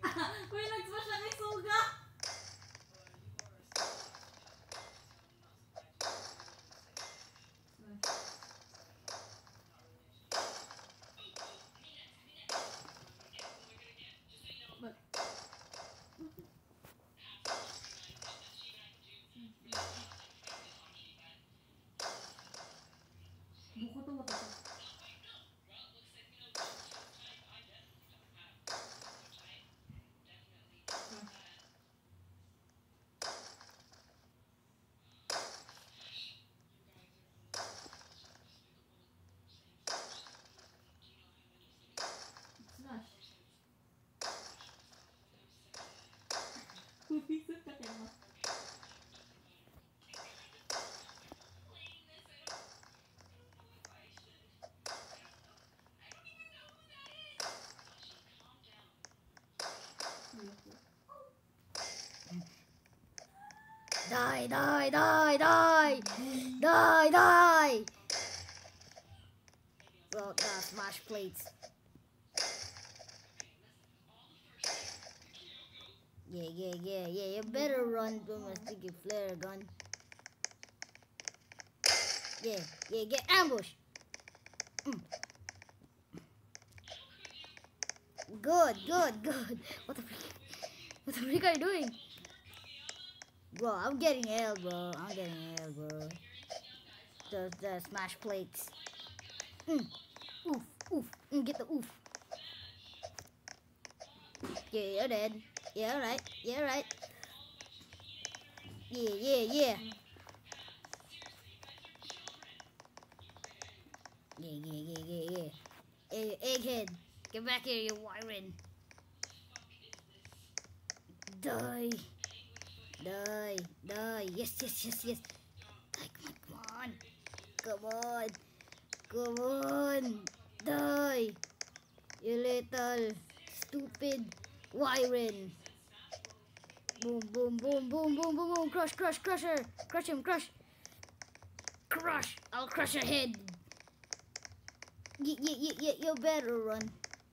哈哈，为了做实验。Die, die, die, die! Die, die! Well, the smash plates. Yeah, yeah, yeah, yeah. You better run to my sticky flare gun. Yeah, yeah, get ambush. Mm. Good, good, good. What the freak? What the freak are you doing? Bro, I'm getting L, bro. I'm getting L, bro. The, the smash plates. Mm. Oof, oof. Mm, get the oof. Yeah, you're dead. Yeah, right. Yeah, right. Yeah, yeah, yeah. Yeah, yeah, yeah, yeah, yeah. Hey, egghead, get back here, you wiring. Die. Die, die. Yes, yes, yes, yes. Die, come on, come on. Come on. Come on. Die. You little stupid wiring. Boom, boom, boom, boom, boom, boom, boom. Crush, crush, crush her. Crush him, crush. Crush. I'll crush her head. You, you, you, you better run.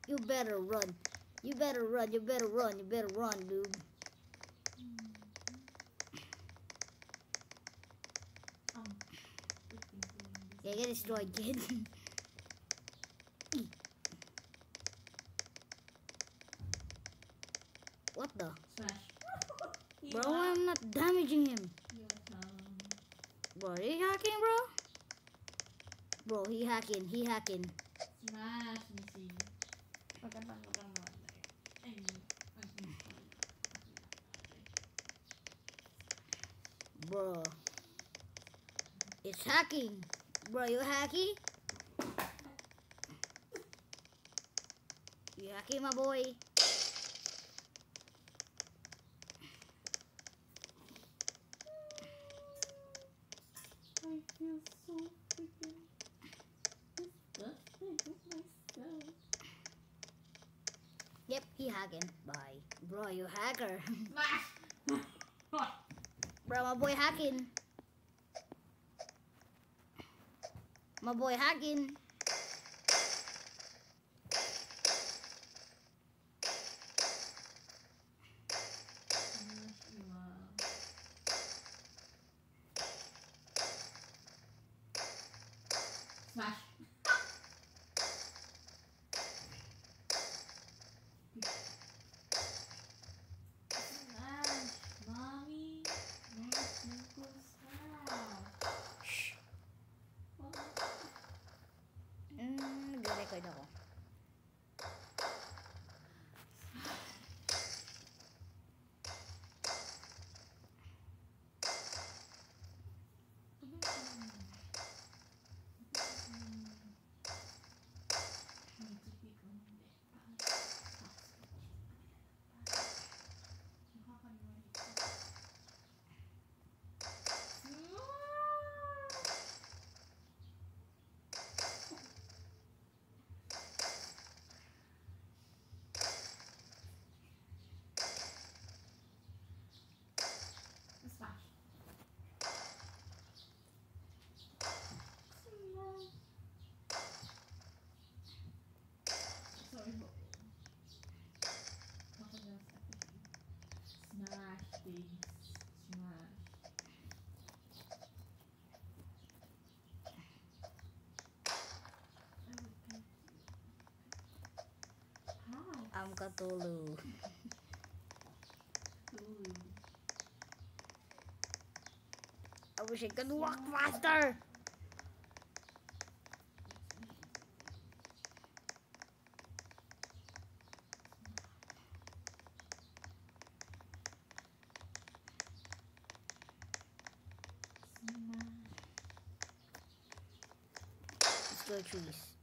You better run. You better run. You better run. You better run, dude. Yeah, get destroyed, kid. what the? Smash. Bro, I'm not damaging him. Bro, are you hacking, bro? Bro, he hacking. He hacking. Smash, Missy. Pagkatang ko lang naman. Ay, ay, Bro. It's hacking. Bro, you hacky? You hacky, my boy? I feel so freaking disgusted with myself. Yep, he hacking. Bye. Bro, you hacker. Bro, my boy hacking. My boy hacking. Smash you up. Smash. Smash, mommy. Mommy, simple smash. Shh. Oh, Mm, nag-record Smash, things. Smash. I would thank you. Hi. I'm Cthulhu. Ooh. I wish I could walk faster. Destroy trees.